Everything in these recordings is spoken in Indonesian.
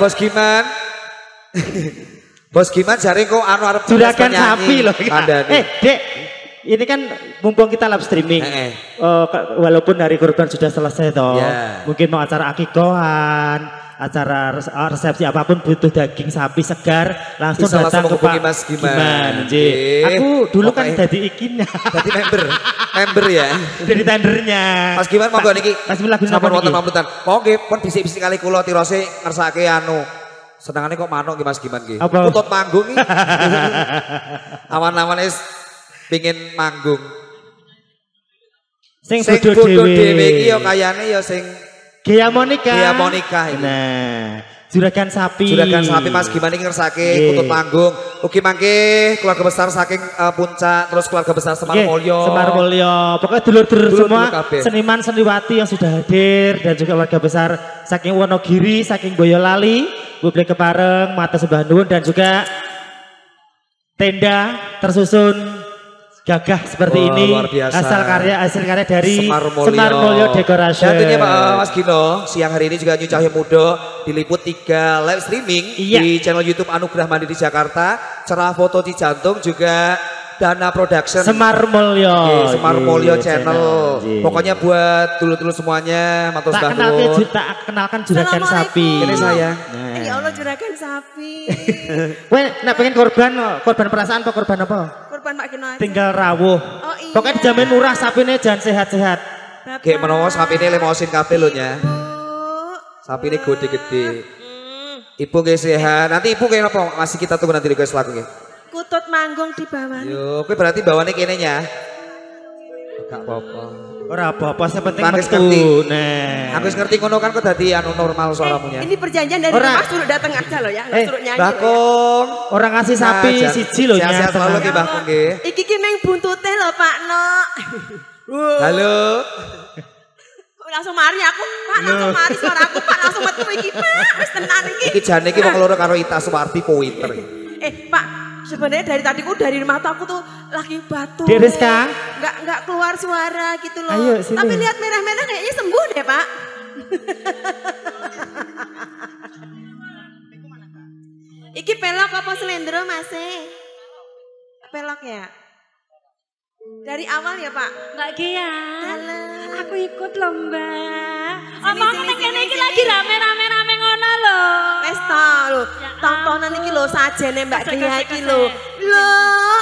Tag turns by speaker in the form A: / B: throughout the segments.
A: Bos Giman. Bos Giman jare kok anu arep
B: Juragan sapi loh. Eh, Dek. Ini kan mumpung kita live streaming.
A: Eh, eh.
B: Ke- walaupun hari kurban sudah selesai toh.
A: Ya.
B: Mungkin mau acara akikohan, acara eh, resepsi apa pun butuh daging sapi segar, langsung
A: Bisa langsung
B: datang ke
A: menghubungi
B: Pak
A: Mas Giman.
B: Nggih. Aku dulu kan
A: Pokoknya-
B: jadi ikinnya,
A: Dadi member. member ya.
B: jadi tendernya.
A: Mas Giman monggo niki.
B: Bismillah lagu
A: Sampun
B: napa
A: wonten
B: niki?
A: pamulutan. Monggo pun bisik-bisik kali kula tirose ngersake anu. Senengane kok manuk nggih Mas Giman.
B: Apa?
A: Utut manggung iki. Awan-awan wis pingin manggung.
B: Sing
A: Sing
B: bodoh
A: bodoh
B: dhewe.
A: dhewe iki ya kayane ya sing
B: Gea Monica.
A: Gea Monica ini.
B: Nah, juragan sapi.
A: Juragan sapi Mas gimana ini ngersake
B: Nggih.
A: kutut panggung. Ugi mangke keluarga besar saking eh, puncak terus keluarga besar Semar
B: Nggih,
A: Mulyo.
B: Semar Mulyo. Pokoknya dulur-dulur semua seniman seniwati yang sudah hadir dan juga keluarga besar saking Wonogiri, saking Boyolali, Publik Kepareng, Mata Nuwun dan juga tenda tersusun gagah seperti
A: Wah,
B: ini.
A: luar biasa.
B: Asal karya hasil karya dari
A: Semar Mulyo. Dan tentunya Pak Mas Gino, siang hari ini juga New Cahyo Mudo diliput tiga live streaming
B: Iya.
A: di channel YouTube Anugerah Mandiri Jakarta, cerah foto Cijantung juga Dana Production.
B: Semar Mulyo.
A: Oke, Semar
B: Nggih,
A: Mulyo channel.
B: Nggih.
A: Pokoknya buat dulu-dulu semuanya, matur
B: tak kenalkan, tak kenalkan juragan sapi.
A: Ini saya.
B: Nah.
C: Ya Allah juragan sapi.
B: Kowe nek pengen korban, korban perasaan apa korban apa? Tinggal rawuh.
C: Oh iya.
B: Pokoknya dijamin murah sapine jangan sehat-sehat.
A: Kayak menawa sapi ini lemosin kabeh lho nya. Ini gede-gede.
C: Hmm.
A: Ibu kayak sehat. Nanti ibu kayak apa? Masih kita tunggu nanti request lagu nggih.
C: Kutut manggung di bawah.
A: Yo, kowe berarti bawane kene nya. Gak apa-apa.
B: Ora apa-apa, yang penting metu.
A: ngerti.
B: Nah.
A: Aku wis ngerti ngono kan kok dadi anu normal suaramu nya.
C: Ini perjanjian dari
B: Ora.
C: Mas suruh datang aja loh ya,
B: Eh,
C: suruh nyanyi.
A: Mbah
C: loh ya.
B: Orang ngasih sapi
A: Nah,
B: siji lho
A: Sehat-sehat selalu
B: nyata.
A: nggih Mbah Kong nggih.
C: Iki ki meng buntute lho Pak No.
A: Halo.
C: langsung mari aku, Pak langsung mari suara aku, Pak langsung metu iki, Pak. Wis tenan iki.
A: Iki jane iki wong loro karo Ita Suwarti pointer.
C: Eh, Pak, sebenarnya dari tadi aku dari rumah tuh aku tuh lagi batuk.
B: Dek Rizka.
C: Nggak nggak keluar suara gitu loh.
B: Ayo, sini.
C: Tapi lihat merah-merah kayaknya sembuh deh, Pak. Iki pelok apa selendro, Mas? Pelok ya? Dari awal ya, Pak?
D: Mbak Gia, aku ikut lomba.
C: Sini,
D: Omong
C: sini,
D: kene iki lagi ngono lho.
C: Wes to lho, tontonan iki lho sajene Mbak
D: kasih,
C: iki lho. Lho,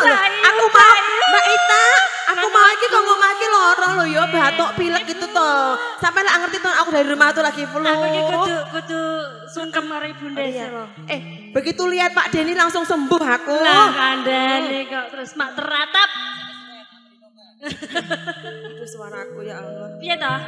D: Sayu,
C: aku mau. Mbak Ita, aku mau iki kok ngomong iki loro lho ya batuk pilek gitu to. Sampai lah ngerti tuh aku dari rumah tuh lagi flu.
D: Aku iki kudu kudu sungkem karo Bunda
C: Oh, iya. Eh, begitu lihat Pak Denny langsung sembuh aku.
D: Lah kandhane kok terus mak teratap.
C: Aduh suaraku ya Allah.
D: Piye toh?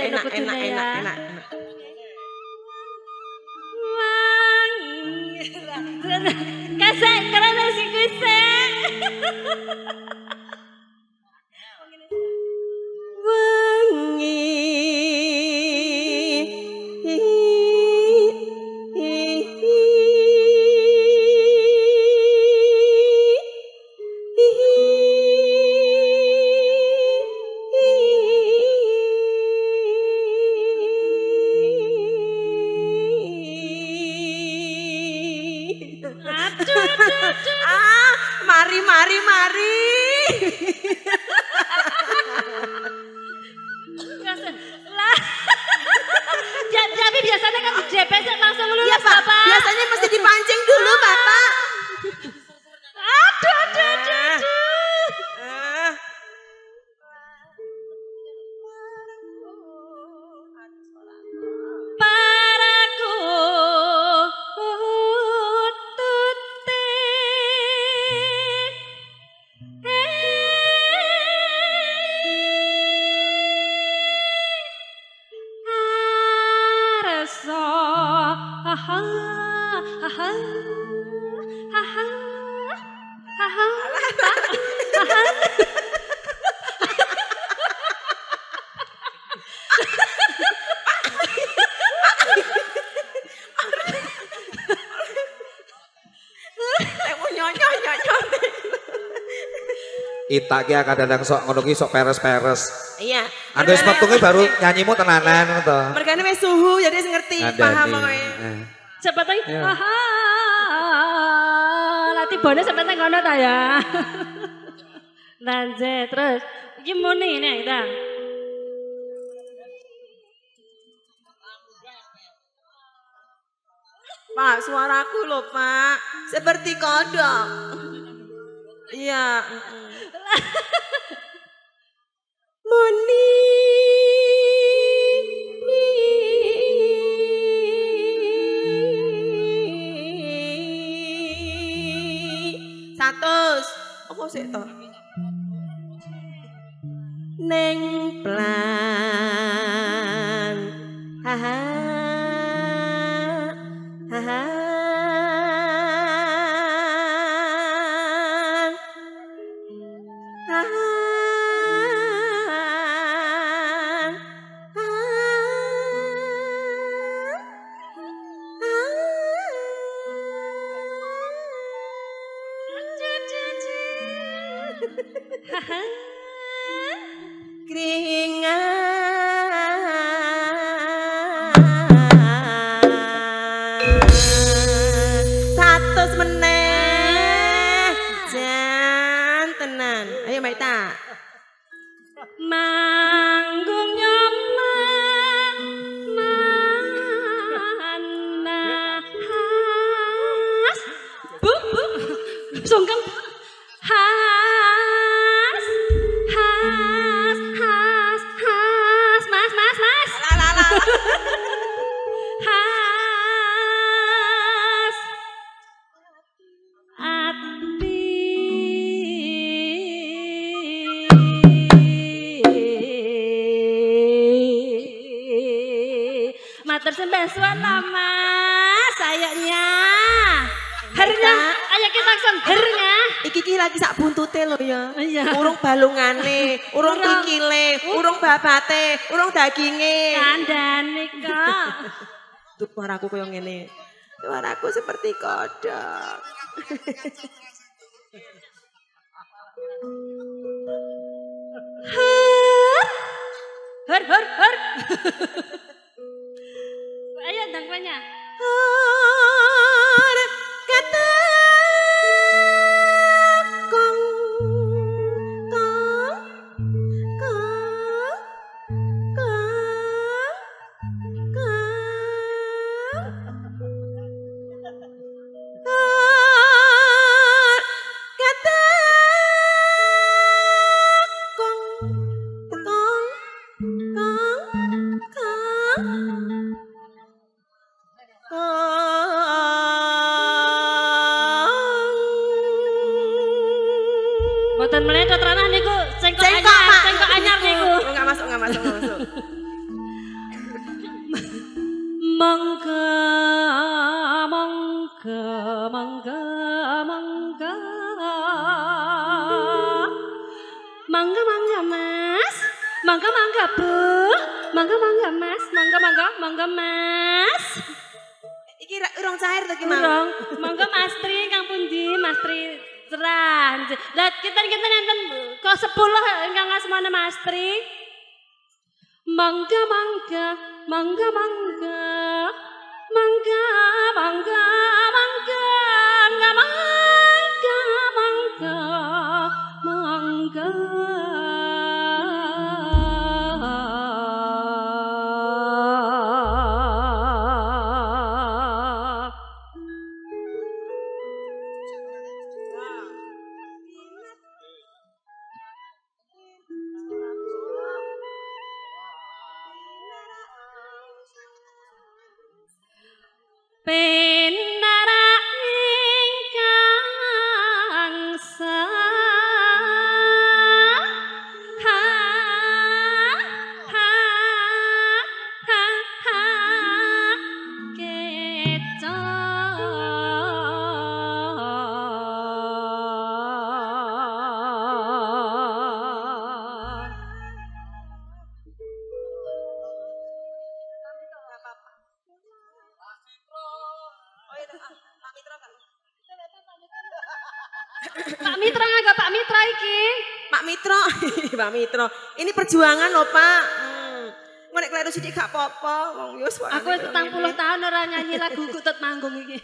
D: 哎，哎。Haha haha haha haha
C: nyonyo.
A: Ita ki kadang sok ngono ki sok peres-peres.
C: Iya.
A: Wis metungnya baru nyanyimu tenanan ngono to.
C: Mergane wis suhu jadi ngerti paham
A: Ngandani.
C: pokoke.
A: Eh.
D: Cepet lagi.
A: Iya.
D: Lati bone sampai teng ngono ta ya. Lanjut terus. Iki muni nih kita.
C: Pak, suaraku loh, Pak. Seperti kodok. Iya. mm-mm. aku sik to. Oh.
D: Ning
C: keringat. Satu meneh jan tenan. Ayo Mbak
D: Manggung nyoma sungkem langsung hernya
C: iki ki lagi sak buntute lho ya.
D: Iya.
C: urung balungane urung kikile urung babate urung daginge.
D: Kandhane kok.
C: Tuh suaraku koyo ngene. Suaraku seperti kodok.
D: Her, her, her. Ayo dangkanya.
C: Har
D: Boten meletot ranah niku cengkok
C: Cengkok,
D: anyar,
C: Mak.
D: cengkok anyar niku.
C: Enggak masuk, enggak masuk, enggak masuk.
D: Mangga, mangga, mangga, mangga. Mangga, mangga, Mas. Mangga, mangga, Bu. Mangga, mangga, Mas. Mangga, mangga, mangga, Mas.
C: Iki urung cair to ki mau.
D: Urung, mangga Mas Tri kang pundi Mas Tri cerah. Lah kita kita nenten kok 10 ingkang asmane Mas Tri. Mangga mangga mangga mangga mangga mangga mangga mangga mangga Mitra nggak Pak Mitra iki?
C: Pak Mitro, Pak Mitro. Ini perjuangan loh Pak. Hmm. Ngonek kleru sidik gak apa-apa. Wong yo suarane
D: Aku wis
C: kok
D: 40
C: ngene.
D: tahun ora nyanyi lagu kutut manggung iki.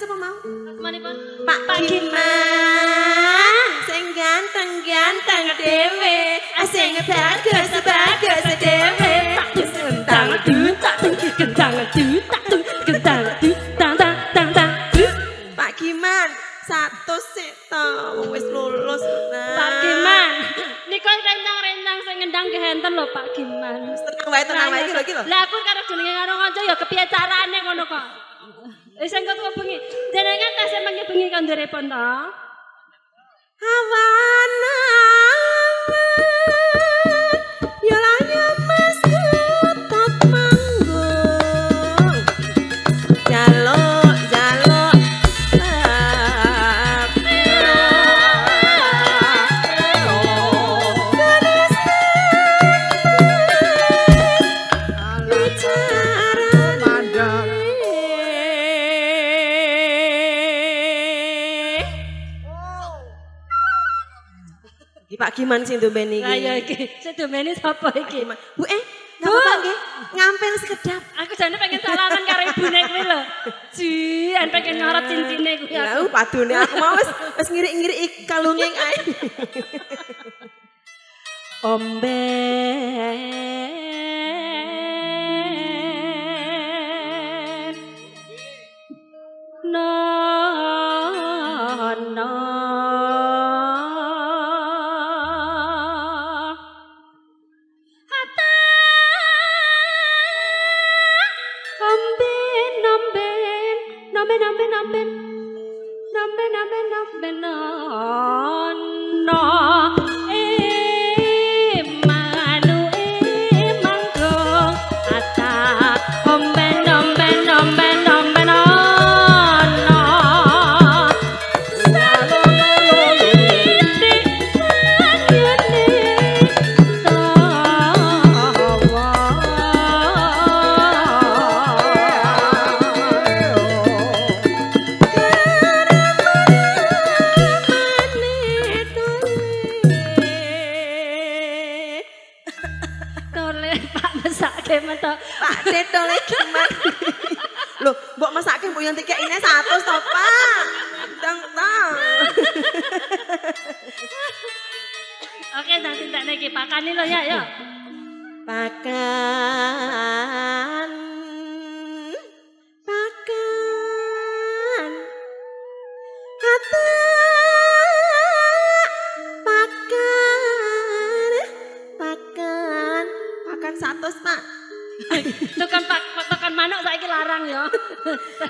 C: Sapa mau? Pak
D: Pak
C: Giman sing ganteng-ganteng dhewe. sing bagus bagus dhewe.
D: Gentang du tak tung gentang du tak tung gentang du tang tang tang tang.
C: Pak Giman satu sik to. Wis lulus nah.
D: Pak Giman, niku rencang-rencang sing ngendang kehenten lho Pak Giman.
C: tenang wae tenang wae. Iki lho iki lho.
D: Lah aku karo jenenge karo kanca ya kepiye carane ngono kok. Iseng kok tuwa bengi. Jenengan tas emang bengi kan direpon to?
C: Awan awan. Pak Giman sing domben iki.
D: Lah ya iki sedomene sapa iki?
C: Bu eh,
D: Bu.
C: nggih? Ngampil sekedap.
D: Aku jane pengen salaman karo ibune kuwi lho. Ji, an pengen nyorot cincine kuwi
C: Lah
D: aku.
C: uh, padune aku mau wis wis ngirik-ngirik ik- kalunge ae.
D: Omben Oke, nanti tak iki pakani lo ya, ya.
C: Pakan. Pakan. Kata pakan. Pakan. Pakan satu pak.
D: Tekan pak, tekan manuk saiki larang ya.